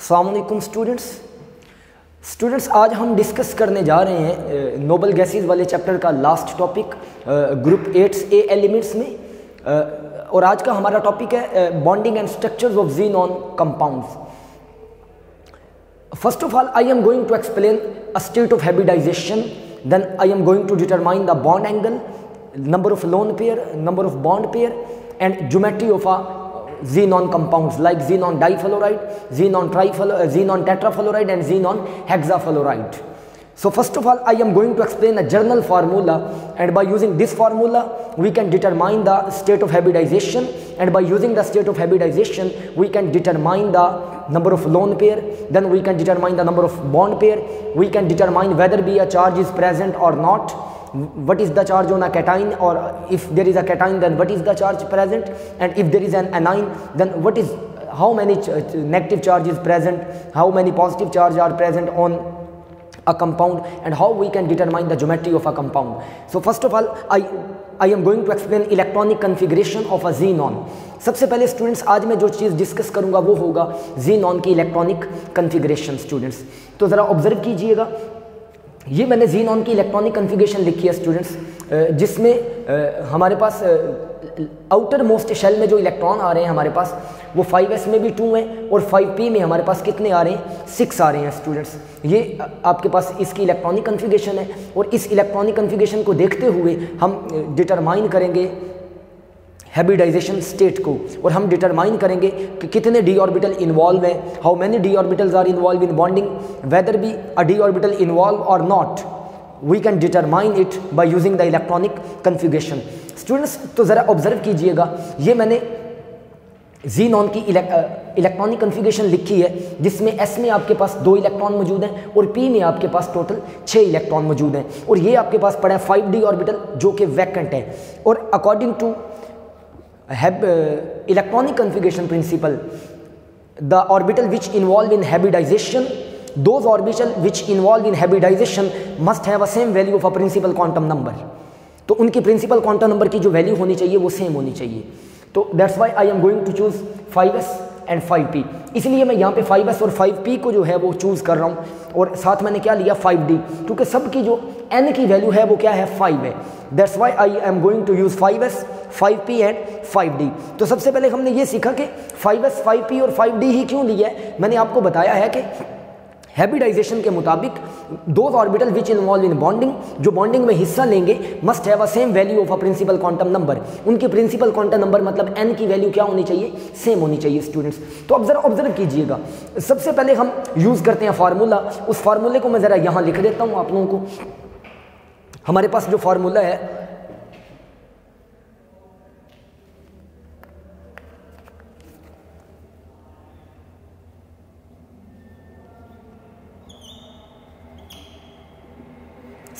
अलकुम students students आज हम discuss करने जा रहे हैं नोबल गैसेस वाले चैप्टर का last topic group eights A elements में। और आज का हमारा टॉपिक है bonding and structures of xenon compounds first of all I am going to explain a state of hybridisation then I am going to determine the bond angle number of lone pair, number of bond pair, and geometry of a xenon compounds like xenon difluoride, xenon trifluoride, uh, xenon tetrafluoride and xenon hexafluoride. So first of all I am going to explain a general formula and by using this formula we can determine the state of hybridization and by using the state of hybridization we can determine the number of lone pair then we can determine the number of bond pair we can determine whether be a charge is present or not what is the charge on a cation or if there is a cation then what is the charge present and if there is an anion then what is how many ch negative charge is present how many positive charge are present on a compound and how we can determine the geometry of a compound so first of all i I am going to explain electronic configuration of a xenon. सबसे पहले students आज मैं जो चीज़ discuss करूँगा वो होगा xenon की electronic configuration students तो ज़रा ऑब्ज़र्व कीजिएगा ये मैंने जीनॉन की इलेक्ट्रॉनिक कन्फिगेशन लिखी है स्टूडेंट्स जिसमें हमारे पास आउटर मोस्ट शेल में जो इलेक्ट्रॉन आ रहे हैं हमारे पास, वो 5s में भी टू हैं और 5p में हमारे पास कितने आ रहे हैं? सिक्स आ रहे हैं स्टूडेंट्स ये आपके पास इसकी इलेक्ट्रॉनिक कन्फिगेशन है और इस इलेक्ट्रॉनिक कन्फिगेशन को देखते हुए हम डिटरमाइन करेंगे हैबिटाइजेशन स्टेट को, और हम डिटरमाइन करेंगे कि कितने डी ऑर्बिटल इन्वॉल्व हैं how many D orbitals are involve in bonding whether be a D orbital involve और not we can determine it by using the electronic configuration students तो ज़रा ऑब्ज़र्व कीजिएगा, ये मैंने जीनॉन की इलेक्ट्रॉनिक कन्फिगेशन लिखी है, जिसमें एस में आपके पास दो इलेक्ट्रॉन मौजूद हैं, और पी में आपके पास टोटल छः इलेक्ट्रॉन मौजूद हैं, और ये आपके पास पड़ा है फाइव डी ऑर्बिटल जो कि वैकेंट है, और according to electronic configuration principle the orbital which involve in hybridisation those orbital which involve in hybridisation must have a same value of a principal quantum number तो उनकी principal quantum number की जो value होनी चाहिए, वो same होनी चाहिए। तो that's why I am going to choose five S and five P इसलिए मैं यहाँ पे फाइव एस और फाइव पी को जो है वो चूज़ कर रहा हूँ। और साथ मैंने क्या लिया? फाइव डी क्योंकि सबकी जो n की वैल्यू है वो क्या है? फाइव है. That's why I am going to use 5s 5p and five D तो सबसे पहले हमने ये सीखा कि 5s 5p और फाइव डी ही क्यों लिया है? मैंने आपको बताया है कि हैबिटाइजेशन के मुताबिक दो orbital which involve in bonding जो बॉन्डिंग में हिस्सा लेंगे must have a same value of a principal quantum number उनकी प्रिंसिपल क्वांटम नंबर मतलब एन की वैल्यू क्या होनी चाहिए? सेम होनी चाहिए स्टूडेंट्स तो अब जरा ऑब्ज़र्व कीजिएगा। सबसे पहले हम यूज़ करते हैं फार्मूला उस फार्मूले को मैं ज़रा यहाँ लिख देता हूँ आप लोगों को। हमारे पास जो फार्मूला है,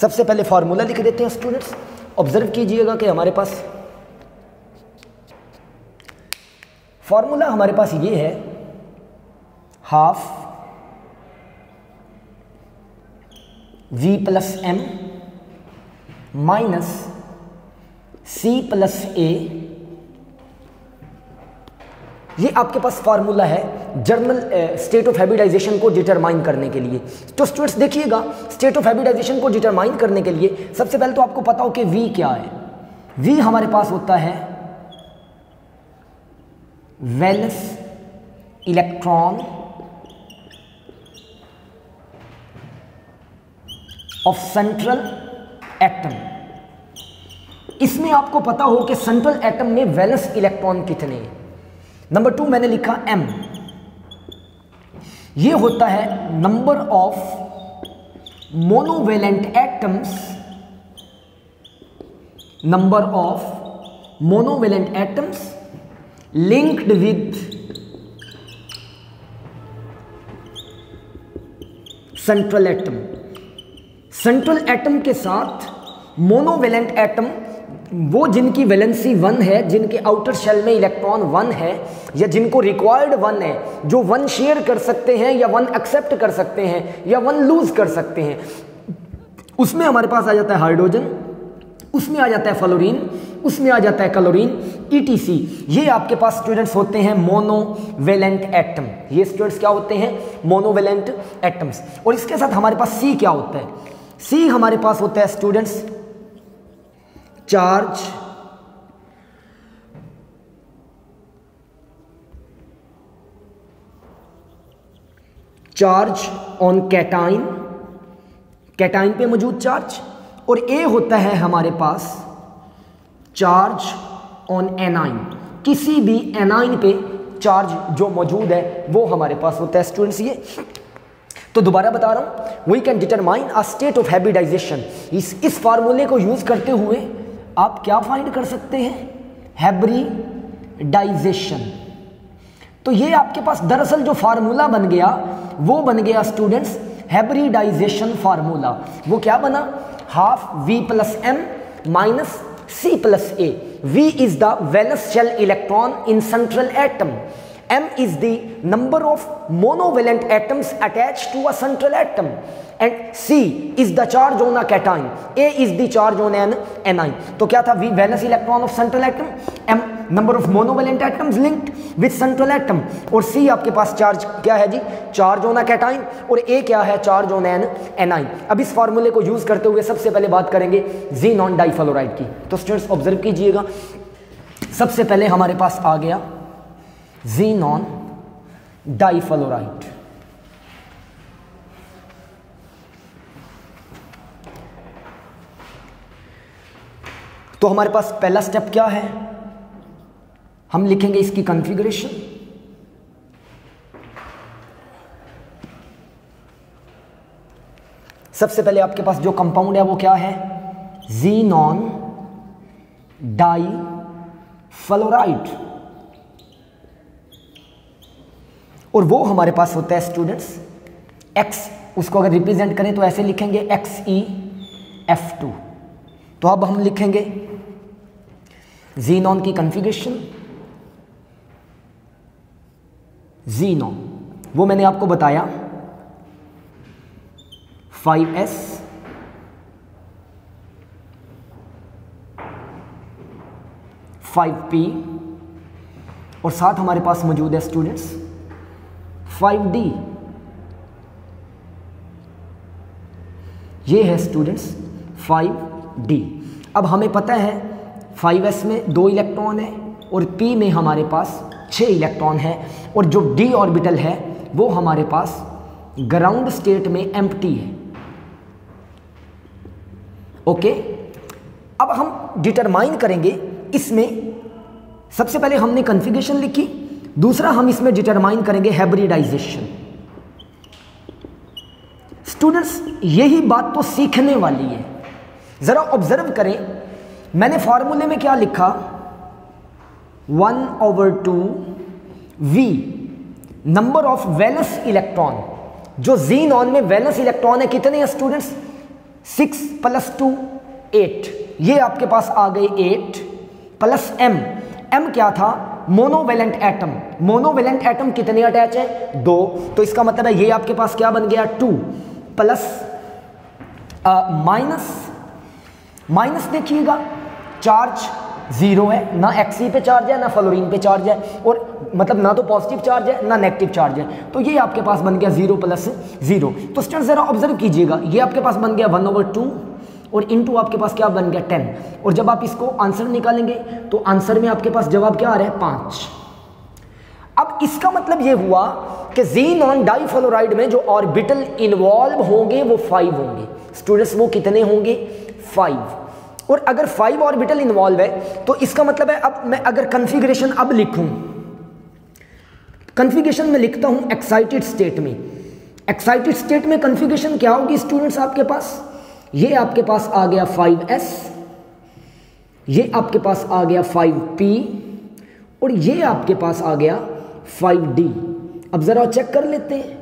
सबसे पहले फार्मूला लिख देते हैं स्टूडेंट्स ऑब्ज़र्व कीजिएगा कि हमारे पास फॉर्मूला हमारे पास ये है half V plus M minus C plus A ये आपके पास फार्मूला है जर्नल स्टेट ऑफ़ हैबिटाइजेशन को डिटरमाइन करने के लिए। तो स्टूडेंट्स देखिएगा स्टेट ऑफ़ हैबिटाइजेशन को डिटरमाइन करने के लिए सबसे पहले तो आपको पता हो कि वी क्या है। वी हमारे पास होता है valence electron of central atom इसमें आपको पता हो कि सेंट्रल एटम में वैलेंस इलेक्ट्रॉन कितने हैं। नंबर टू मैंने लिखा एम ये होता है number of monovalent atoms number of monovalent atoms linked with central atom central atom के साथ मोनोवेलेंट एटम, वो जिनकी वैलेंसी वन है, जिनके आउटर शेल में इलेक्ट्रॉन वन है, या जिनको रिक्वायर्ड वन है, जो वन शेयर कर सकते हैं, या वन एक्सेप्ट कर सकते हैं, या वन लूज कर सकते हैं, उसमें हमारे पास आ जाता है हाइड्रोजन उसमें आ जाता है फ्लोरीन उसमें आ जाता है क्लोरीन ईटीसी ये आपके पास स्टूडेंट्स होते हैं मोनोवेलेंट एटम ये स्टूडेंट्स क्या होते हैं? मोनोवेलेंट एटम्स और इसके साथ हमारे पास सी क्या होता है? सी हमारे पास होता है students charge. Charge on cation. Cation पे मौजूद चार्ज। और ए होता है हमारे पास चार्ज ऑन एनाइन। किसी भी एनाइन पे चार्ज जो मौजूद है, वो हमारे पास होता है स्टूडेंट्स ये। तो दोबारा बता रहा हूँ we can determine a state of hybridisation इस इस फार्मूले को यूज़ करते हुए आप क्या फाइंड कर सकते हैं? हैब्रिडाइजेशन तो ये आपके पास दरअसल जो फार्मूला बन गया, वो बन गया स्टूडेंट्स हैब्रिडाइजेशन फार्मूला वो क्या बना? Half V plus M minus C plus A V is the valence shell electron in central atom m is the number of monovalent atoms attached to a central atom and c is the charge on a cation a is the charge on an anion तो क्या था v valence electron of central atom m number of monovalent atoms linked with central atom और c आपके पास charge क्या है जी charge on a cation और a क्या है चार्ज ऑन एन एनाइन अब इस फार्मूले को यूज़ करते हुए सबसे पहले बात करेंगे जीनॉन डाइफ्लोराइड की तो स्टूडेंट्स ऑब्ज़र्व कीजिएगा सबसे पहले हमारे पास आ गया xenon डाइफ्लोराइड तो हमारे पास पहला स्टेप क्या है? हम लिखेंगे इसकी कॉन्फ़िगरेशन सबसे पहले आपके पास जो कंपाउंड है, वो क्या है? जीनॉन डाई फ्लोराइड और वो हमारे पास होता है स्टूडेंट्स एक्स उसको अगर रिप्रेजेंट करें तो ऐसे लिखेंगे एक्स ई एफ़ टू तो अब हम लिखेंगे जीनॉन की कन्फिगेशन जीनॉन वो मैंने आपको बताया. 5s फाइव पी और साथ हमारे पास मौजूद है स्टूडेंट्स 5D ये है स्टूडेंट्स फाइव डी अब हमें पता है फाइव एस में दो इलेक्ट्रॉन है और पी में हमारे पास छः इलेक्ट्रॉन है और जो डी ऑर्बिटल है, वो हमारे पास ग्राउंड स्टेट में एम्प्टी है। ओके अब हम डिटरमाइन करेंगे, इसमें सबसे पहले हमने कन्फिगेशन लिखी दूसरा हम इसमें डिटरमाइन करेंगे हैब्रिडाइजेशन स्टूडेंट्स यही बात तो सीखने वाली है. ज़रा ऑब्ज़र्व करें, मैंने फॉर्मूले में क्या लिखा? One over two V number of valence electron जो जीन ऑन में वेलस इलेक्ट्रॉन है, कितने हैं students six plus two eight ये आपके पास आ गए एट प्लस एम एम क्या था? Monovalent atom. मोनोवेलेंट एटम कितने अटैच है? दो। तो इसका मतलब है ये आपके पास क्या बन गया? टू। Plus minus. माइनस देखिएगा। चार्ज ज़ीरो है। ना एक्सी पे चार्ज है, ना फ्लोरीन पे चार्ज है। और मतलब ना तो पॉजिटिव चार्ज है, ना नेगेटिव चार्ज है। तो ये आपके पास बन गया ज़ीरो प्लस ज़ीरो। तो स्टूडेंट जरा ऑब्ज़र्व कीजिएगा। ये आपके पास बन गया वन ओवर टू। और इनटू आपके पास क्या बन गया? टेन और जब आप इसको आंसर निकालेंगे तो आंसर में आपके पास जवाब क्या आ रहा है? पाँच. अब इसका मतलब ये हुआ कि जीन ऑन डाइफ्लोराइड में जो ऑर्बिटल इन्वॉल्व होंगे, वो फाइव होंगे. स्टूडेंट्स वो कितने होंगे? फाइव और अगर फाइव ऑर्बिटल इन्वॉल्व है तो इसका मतलब है, अब मैं अगर कन्फिग्रेशन अब लिखूं कन्फिग्रेशन में लिखता हूँ एक्साइटेड स्टेट में. एक्साइटेड स्टेट में कन्फिग्रेशन क्या होगी स्टूडेंट्स आपके पास? ये आपके पास आ गया 5s ये आपके पास आ गया 5p और ये आपके पास आ गया 5d अब ज़रा चेक कर लेते हैं।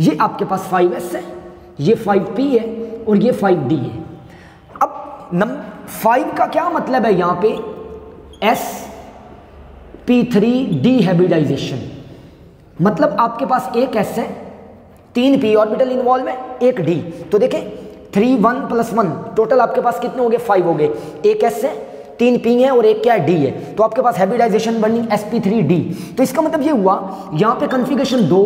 ये आपके पास 5s है, ये 5p है, और ये 5d है। अब नम 5 का क्या मतलब है यहाँ पे? S p3 डिहेबिडाइजेशन मतलब आपके पास एक एस है, तीन पी ऑर्बिटल इन्वॉल्व है, एक डी तो देखें three one plus one total आपके पास कितने हो गए? फाइव हो गए। एक एस है, तीन पी है और एक क्या है डी है? तो आपके पास habituation burning S P three D तो इसका मतलब ये हुआ, यहाँ पे कन्फिगेशन दो,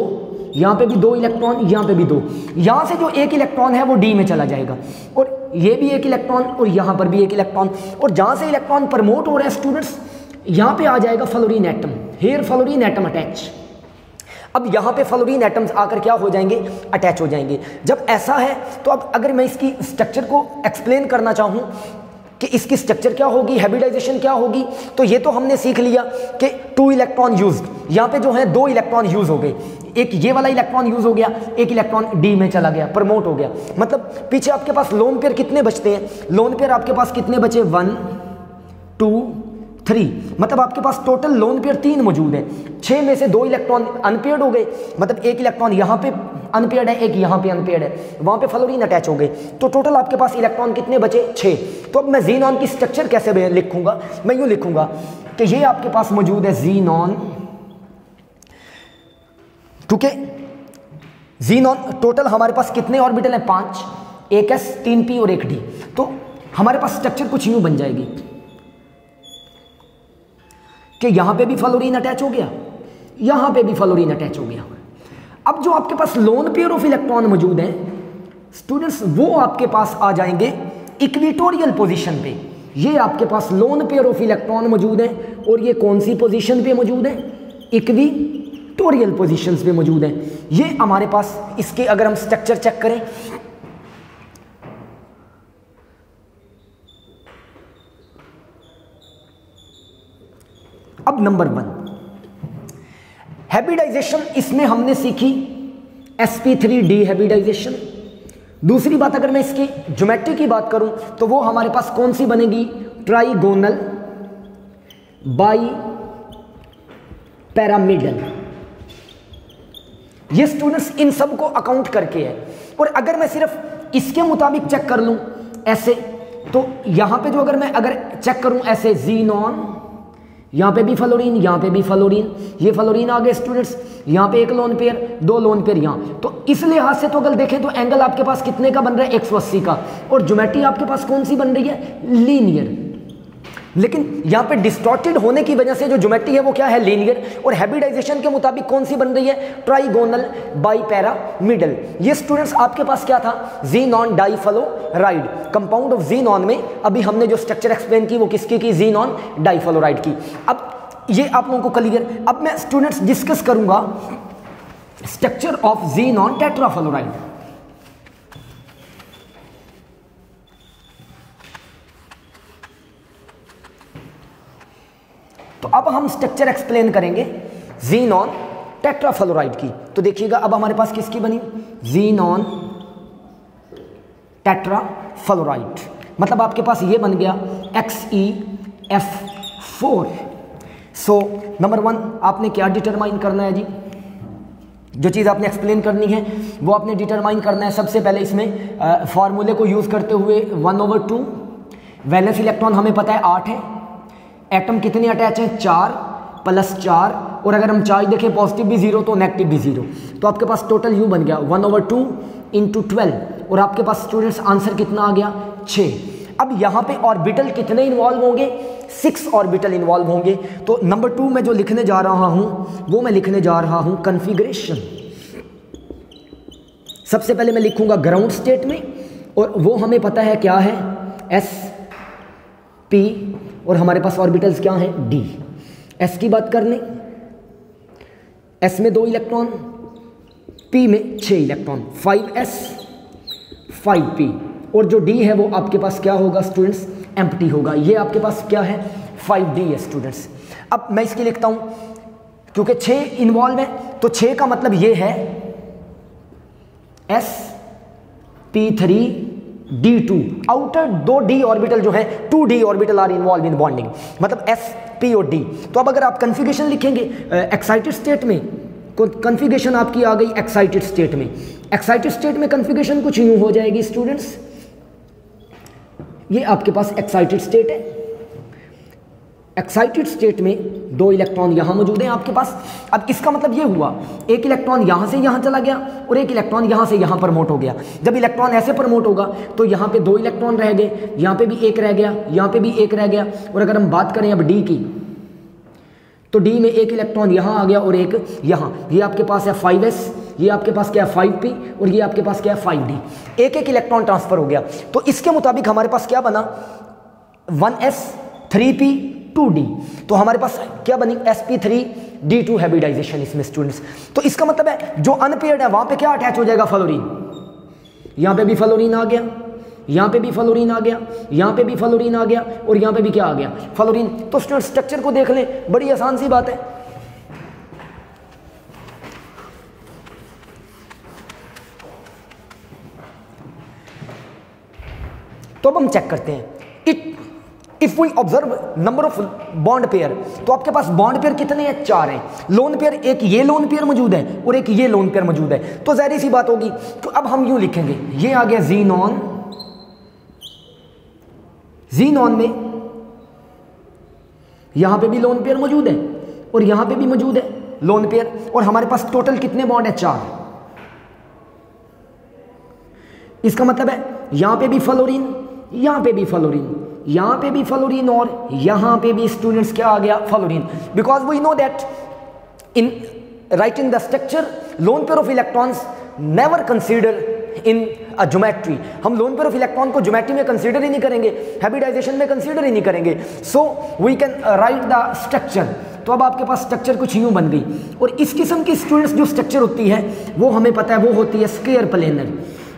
यहाँ पे भी दो इलेक्ट्रॉन यहाँ पे भी दो। यहाँ से जो एक इलेक्ट्रॉन है, वो डी में चला जाएगा। और ये भी एक इलेक्ट्रॉन और यहाँ पर भी एक इलेक्ट्रॉन और जहाँ से इलेक्ट्रॉन प्रमोट हो रहे हैं स्टूडेंट्स यहाँ पे आ जाएगा fluorine atom here fluorine atom attach अब यहाँ पे फ्लोरीन एटम्स आकर क्या हो जाएँगे? अटैच हो जाएँगे। जब ऐसा है तो अब अगर मैं इसकी स्ट्रक्चर को एक्सप्लेन करना चाहूँ कि इसकी स्ट्रक्चर क्या होगी हैबिटाइजेशन क्या होगी तो ये तो हमने सीख लिया कि टू इलेक्ट्रॉन यूज़ यहाँ पे जो है, दो इलेक्ट्रॉन यूज़ हो गए। एक ये वाला इलेक्ट्रॉन यूज़ हो गया, एक इलेक्ट्रॉन डी में चला गया प्रमोट हो गया। मतलब पीछे आपके पास लोन पेयर कितने बचते हैं? लोन पेयर आपके पास कितने बचे? वन टू थ्री मतलब आपके पास टोटल लोन पेयर तीन मौजूद है। छः में से दो इलेक्ट्रॉन अनपेयर्ड हो गए। मतलब एक इलेक्ट्रॉन यहाँ पे अनपेयर्ड है, एक यहाँ पे अनपेयर्ड है। वहाँ पे फ्लोरीन अटैच हो गए। तो टोटल आपके पास इलेक्ट्रॉन कितने बचे? छः तो अब मैं जीनॉन की स्ट्रक्चर कैसे लिखूँगा? मैं यूँ लिखूँगा कि ये आपके पास मौजूद है जीनॉन क्योंकि जीनॉन टोटल हमारे पास कितने ऑर्बिटल हैं? पाँच। एक एस तीन पी और एक डी तो हमारे पास स्ट्रक्चर कुछ यूँ बन जाएगी। कि यहाँ पे भी फ्लोरीन अटैच हो गया, यहाँ पे भी फ्लोरीन अटैच हो गया। अब जो आपके पास लोन पेयर ऑफ़ इलेक्ट्रॉन मौजूद हैं स्टूडेंट्स वो आपके पास आ जाएँगे इक्विटोरियल पोजीशन पे। ये आपके पास लोन पेयर ऑफ़ इलेक्ट्रॉन मौजूद है और ये कौन सी पोजीशन पे मौजूद है? इक्विटोरियल पोजिशन पे मौजूद है। ये हमारे पास, इसके अगर हम स्ट्रक्चर चेक करें अब नंबर वन। हैबिडाइजेशन इसमें हमने सीखी sp3 डी हैबिडाइजेशन दूसरी बात अगर मैं इसकी ज्योमेट्री की बात करूँ तो वो हमारे पास कौन सी बनेगी? ट्राइगोनल बाई पैरामिडल ये स्टूडेंट्स इन सबको अकाउंट करके है। और अगर मैं सिर्फ़ इसके मुताबिक चेक कर लूँ ऐसे तो यहाँ पे जो अगर मैं अगर चेक करूँ ऐसे जी नॉन यहाँ पे भी फ्लोरीन, यहाँ पे भी फ्लोरीन। ये फ्लोरीन आ गए स्टूडेंट्स यहाँ पे एक लोन पेयर दो लोन पेयर यहाँ। तो इस लिहाज से तो अगर देखें तो एंगल आपके पास कितने का बन रहा है? एक सौ अस्सी का। और ज्योमेट्री आपके पास कौन सी बन रही है? लीनियर लेकिन यहाँ पे डिस्टॉर्टेड होने की वजह से जो ज्योमेट्री है वो क्या है? लीनियर और हैबिटाइजेशन के मुताबिक कौन सी बन रही है? ट्राइगोनल बाई पैरा मिडल ये स्टूडेंट्स आपके पास क्या था? Xenon difluoride compound of xenon में अभी हमने जो स्ट्रक्चर एक्सप्लेन की वो किसकी की? जी नॉन डाई राइड की. अब ये आप लोगों को क्लियर अब मैं स्टूडेंट्स डिस्कस करूँगा structure of xenon tetrafluoride अब हम स्ट्रक्चर एक्सप्लेन करेंगे। जीनॉन टेट्राफ्लोराइड की। तो देखिएगा, अब हमारे पास किसकी बनी? जीनॉन टेट्राफ्लोराइड मतलब आपके पास ये बन गया X E F four so number one आपने क्या डिटरमाइन करना है जी? जो चीज़ आपने एक्सप्लेन करनी है, वो आपने डिटरमाइन करना है सबसे पहले इसमें फॉर्मूले को यूज़ करते हुए one over two valence electron हमें पता है आठ है। एटम कितने अटैच हैं? चार प्लस चार, और अगर हम चार्ज देखें पॉजिटिव भी ज़ीरो तो नेगेटिव भी ज़ीरो तो आपके पास टोटल यू बन गया one over two into twelve और आपके पास स्टूडेंट्स आंसर कितना आ गया? छः अब यहाँ पे ऑर्बिटल कितने इन्वॉल्व होंगे? सिक्स ऑर्बिटल इन्वॉल्व होंगे। तो नंबर टू में जो लिखने जा रहा हूँ, वो मैं लिखने जा रहा हूँ कन्फिग्रेशन सबसे पहले मैं लिखूँगा ग्राउंड स्टेट में, और वो हमें पता है क्या है? एस पी और हमारे पास ऑर्बिटल्स क्या हैं? डी एस की बात कर लें एस में दो इलेक्ट्रॉन पी में छः electron. Five S five P और जो डी है वो आपके पास क्या होगा स्टूडेंट्स एम्प्टी होगा। ये आपके पास क्या है? फाइव डी है स्टूडेंट्स अब मैं इसकी लिखता हूँ। क्योंकि छः इन्वॉल्व है तो छः का मतलब ये है S P three D two outer दो डी ऑर्बिटल जो है two D orbital are involve in bonding मतलब एस पी और डी तो अब अगर आप कन्फिगेशन लिखेंगे एक्साइटेड स्टेट में कन्फिगेशन आपकी आ गई एक्साइटेड स्टेट में. एक्साइटेड स्टेट में कन्फिगेशन कुछ यूँ हो जाएगी स्टूडेंट्स ये आपके पास एक्साइटेड स्टेट है। एक्साइटेड स्टेट में दो इलेक्ट्रॉन यहाँ मौजूद हैं आपके पास। अब इसका मतलब ये हुआ, एक इलेक्ट्रॉन यहाँ से यहाँ चला गया और एक इलेक्ट्रॉन यहाँ से यहाँ प्रमोट हो गया। जब इलेक्ट्रॉन ऐसे प्रमोट होगा तो यहाँ पे दो इलेक्ट्रॉन रह गए, यहाँ पे भी एक रह गया, यहाँ पे भी एक रह गया। और अगर हम बात करें अब डी की तो डी में एक इलेक्ट्रॉन यहाँ आ गया और एक यहाँ। ये आपके पास है फाइव एस ये आपके पास क्या है फाइव पी और ये आपके पास क्या है फाइव डी एक एक इलेक्ट्रॉन ट्रांसफ़र हो गया। तो इसके मुताबिक हमारे पास क्या बना? One S three P two D तो हमारे पास क्या बनी? S P three D two hybridization इसमें स्टूडेंट्स तो इसका मतलब है, जो अनपेयर्ड है, वहाँ पे क्या अटैच हो जाएगा? फ्लोरीन यहाँ पे भी फ्लोरीन आ गया। यहाँ पे भी फ्लोरीन आ गया। यहाँ पे भी फ्लोरीन आ गया। और यहाँ पे भी क्या आ गया? फ्लोरीन तो स्टूडेंट स्ट्रक्चर को देख लें। बड़ी आसान सी बात है। तो अब हम चेक करते हैं। If we observe number of bond pair तो आपके पास बॉन्ड पेयर कितने हैं? चार हैं। लोन पेयर एक ये लोन पेयर मौजूद है और एक ये लोन पेयर मौजूद है। तो ज़ाहिर सी बात होगी तो अब हम यूँ लिखेंगे, ये आ गया जी नॉन जी नॉन में यहाँ पे भी लोन पेयर मौजूद है और यहाँ पे भी मौजूद है लोन पेयर और हमारे पास टोटल कितने बॉन्ड है? चार इसका मतलब है यहाँ पे भी फ्लोरीन, यहाँ पे भी फ्लोरीन। यहाँ पे भी फ्लोरीन और यहाँ पे भी स्टूडेंट्स क्या आ गया fluorine. Because we know that in writing the structure lone pair of electrons never consider in a geometry हम लोन पेयर ऑफ़ इलेक्ट्रॉन को ज्योमेट्री में कंसीडर ही नहीं करेंगे हैबिटाइजेशन में कंसीडर ही नहीं करेंगे। So we can write the structure तो अब आपके पास स्ट्रक्चर कुछ यूँ बन गई। और इस किस्म की स्टूडेंट्स जो स्ट्रक्चर होती है, वो हमें पता है, वो होती है स्केयर प्लेनर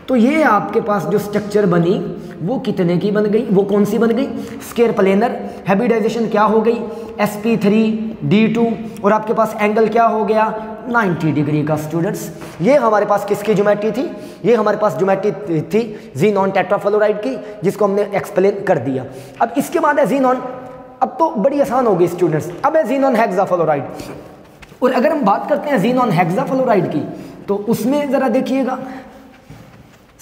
तो ये आपके पास जो स्ट्रक्चर बनी, वो कितने की बन गई? वो कौन सी बन गई? स्केयर प्लेनर हैबिटाइजेशन क्या हो गई? S P three D two और आपके पास एंगल क्या हो गया? 90 डिग्री का स्टूडेंट्स ये हमारे पास किसकी ज्योमेट्री थी? ये हमारे पास ज्योमेट्री थी जी नॉन टेट्राफ्लोराइड की, जिसको हमने एक्सप्लेन कर दिया। अब इसके बाद है जी नॉन अब तो बड़ी आसान हो गई स्टूडेंट्स अब है जी नॉन हेक्साफ्लोराइड और अगर हम बात करते हैं जी नॉन हेक्साफ्लोराइड की तो उसमें ज़रा देखिएगा।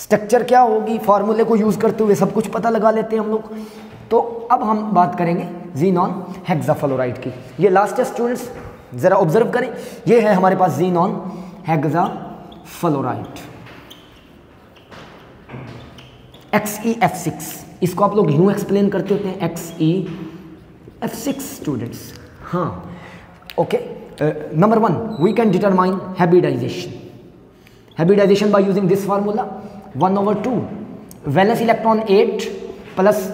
स्ट्रक्चर क्या होगी फार्मूले को यूज़ करते हुए सब कुछ पता लगा लेते हैं हम लोग। तो अब हम बात करेंगे जी जीनॉन हेक्साफ्लोराइड की। ये लास्ट है स्टूडेंट्स ज़रा ऑब्ज़र्व करें। ये है हमारे पास जी xenon hexafluoride X E F six इसको आप लोग यूँ एक्सप्लेन करते होते हैं X E F six students हाँ okay number one we can determine hybridization hybridization by using this formula 1 over 2 valence electron eight plus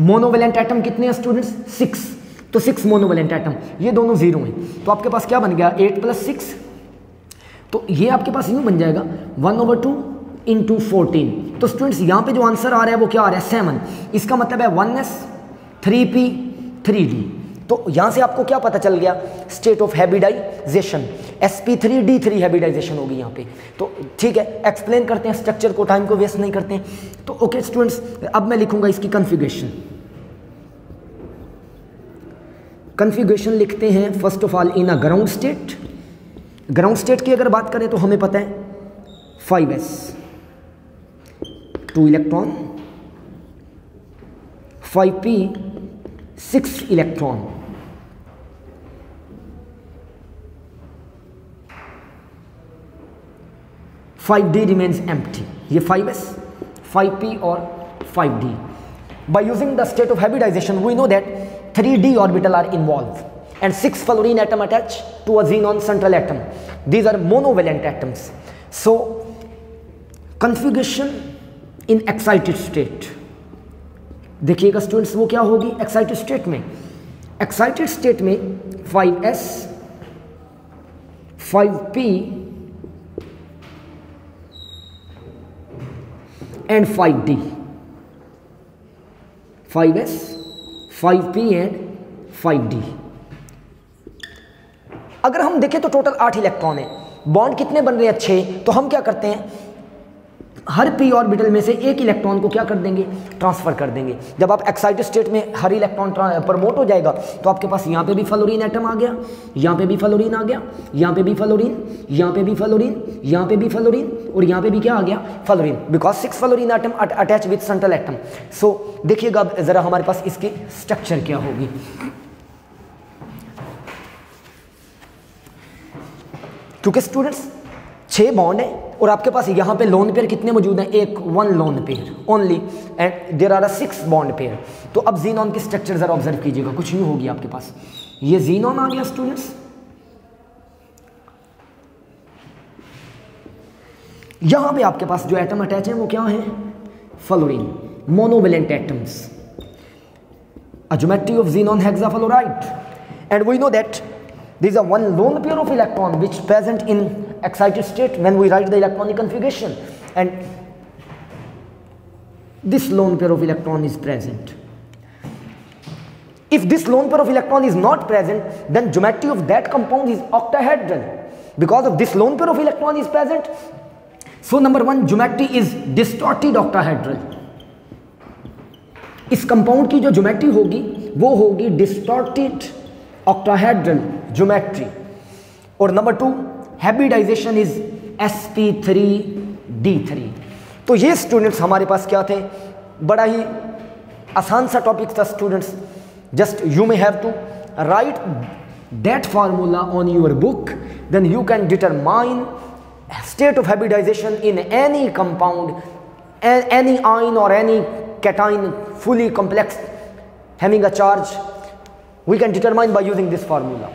monovalent atom कितने हैं स्टूडेंट्स सिक्स तो सिक्स मोनोवेलेंट एटम। ये दोनों ज़ीरो हैं। तो आपके पास क्या बन गया? एट प्लस सिक्स तो ये आपके पास यूँ बन जाएगा। One over two into fourteen तो स्टूडेंट्स यहाँ पे जो आंसर आ रहा है, वो क्या आ रहा है? सेवन इसका मतलब है one S three P three D तो यहाँ से आपको क्या पता चल गया? State of hybridization S P three D three hybridization होगी यहाँ पे। तो ठीक है एक्सप्लेन करते हैं स्ट्रक्चर को टाइम को वेस्ट नहीं करते तो ओके स्टूडेंट्स अब मैं लिखूँगा इसकी कन्फिगेशन कन्फिगेशन लिखते हैं first of all in a ground state ground state की अगर बात करें तो हमें पता है five S two electron five P six electron five D remains empty ये फाइव एस फाइव पी और five D by using the state of hybridization we know that 3d orbital are involved and 6 fluorine atom attached to a xenon central atom these are monovalent atoms so configuration in excited state देखिएगा students वो क्या होगी excited state में excited state में 5s 5p and 5d 5s 5p and five d अगर हम देखें तो टोटल आठ इलेक्ट्रॉन है। बॉन्ड कितने बन रहे हैं अच्छे? तो हम क्या करते हैं? हर पी ऑर्बिटल में से एक इलेक्ट्रॉन को क्या कर देंगे? ट्रांसफ़र कर देंगे। जब आप एक्साइटेड स्टेट में हर इलेक्ट्रॉन प्रमोट हो जाएगा तो आपके पास यहाँ पे भी फ्लोरीन एटम आ गया, यहाँ पे भी फ्लोरीन आ गया, यहाँ पे भी फ्लोरीन यहाँ पे भी फ्लोरीन यहाँ पे भी फ्लोरीन और यहाँ पे भी क्या आ गया? Fluorine because six fluorine atom attach with central atom so देखिएगा ज़रा हमारे पास इसकी स्ट्रक्चर क्या होगी। क्योंकि स्टूडेंट्स छह बॉन्ड है। और आपके पास यहाँ पे लोन पेयर कितने मौजूद हैं? एक one lone pair only and there are six bond pair तो अब जीनॉन की स्ट्रक्चर ज़रा ऑब्ज़र्व कीजिएगा। कुछ यूँ होगी आपके पास। ये जीनॉन आ गया स्टूडेंट्स यहाँ पे आपके पास जो एटम अटैच है, वो क्या है? Following monovalent atoms a geometry of xenon hexafluoride. And we know that there is a one lone pair of electron which present excited state when we write the electronic configuration and this lone pair of electron is present if this lone pair of electron is not present then geometry of that compound is octahedral because of this lone pair of electron is present so number one geometry is distorted octahedral इस compound की जो geometry होगी वो होगी distorted octahedral geometry और number to hybridization is S P three D three तो ये students हमारे पास क्या थे? बड़ा ही आसान सा टॉपिक था students just you may have to write that formula on your book then you can determine state of hybridization in any compound any anion और any cation fully complex having a charge we can determine by using this formula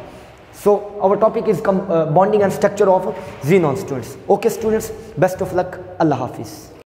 So our topic is uh, bonding and structure of xenon students. Okay students, best of luck. Allah Hafiz.